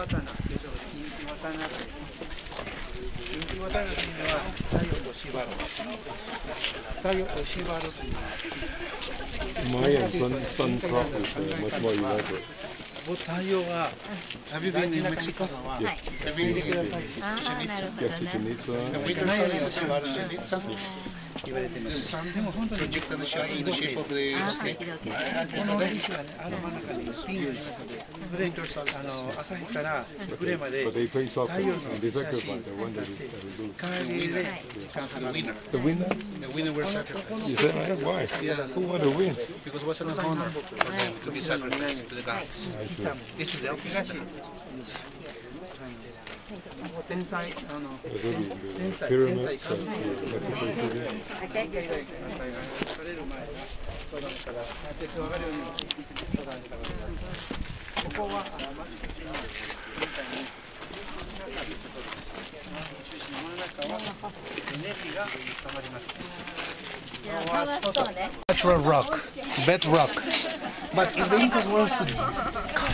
ワタナっていうのは新規ワタナって新規ワタナというのは太陽と縛る太陽と縛るというのは My and Sun, sun Prophets are much more united. 太陽が Have you been in Mexico? Yeah. Have you been in Mexico? ああ、なるほどね。Chichen Itza. The winter sun is Chichen Itza. 言われてま The す sun projected the shadow in the shape of the ああ、 snake. 時々。この石はね、あの真ん中にピンがありますので、それあの朝日から暮れまで But they face off 太陽の and they 差し sacrifice the one that is that will do. 陰で時間 The かかる winner. The winner? The winner were sacrificed. Is that right? Why? Yeah. Who want to win? Because it was an honor for them to be sacrificed to the gods. I see. This is the opposite. 天才あの The really, 天 the 才天才 pyramids 数 of the Mexico City. される前相談したら直接分かるように相談したからここはあのま今回に中ということです真ん中は熱が溜まりますじゃあ、パワーストーンね。 Natural rock, bedrock. But if the Incas wants to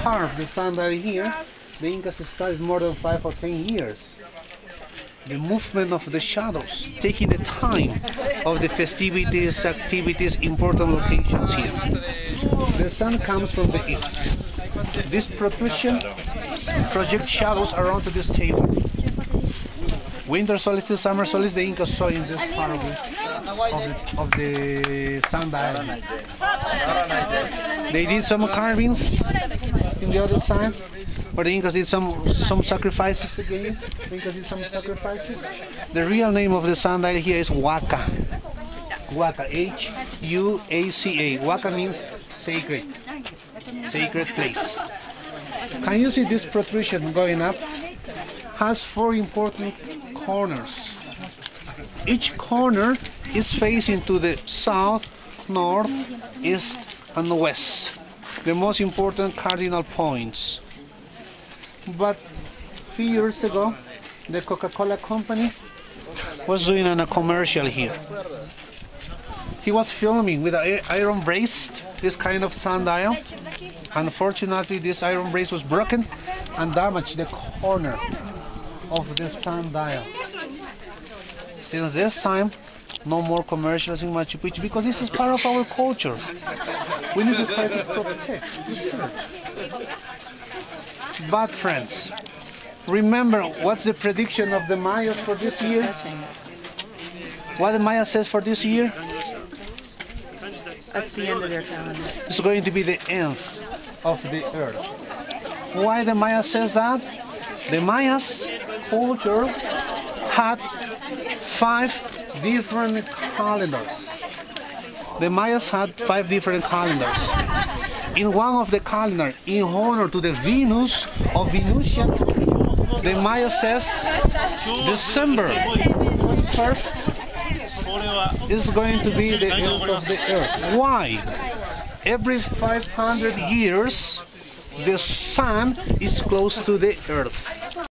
carve the sundial here, the Incas studied more than five or ten years. The movement of the shadows, taking the time of the festivities, activities, important locations here. The sun comes from the east. This protrusion projects shadows around to this table. Winter solstice, summer solstice, the Incas saw in this part of the, of the, of the sundial. They did some carvings in the other side, where the Incas did some some sacrifices again. The Incas did some sacrifices. The real name of the sundial here is Huaca. Huaca, H-U-A-C-A. Huaca means sacred, sacred place. Can you see this protrusion going up? Has four important corners. Each corner is facing to the south, north, east, and west. The most important cardinal points. But a few years ago, the Coca-Cola company was doing a commercial here. He was filming with an iron brace, this kind of sundial. Unfortunately, this iron brace was broken and damaged the corner of the sundial. Since this time, no more commercials in Machu Picchu because this is part of our culture. We need to protect But friends, remember what's the prediction of the Mayas for this year? What the Maya says for this year? That's the end of their calendar. It's going to be the end of the earth. Why the Maya says that? The Mayas culture had five different calendars. The Mayas had five different calendars. In one of the calendar, in honor to the Venus of Venusian, the Maya says December 21st is going to be the end of the earth. Why? Every 500 years, the sun is close to the earth.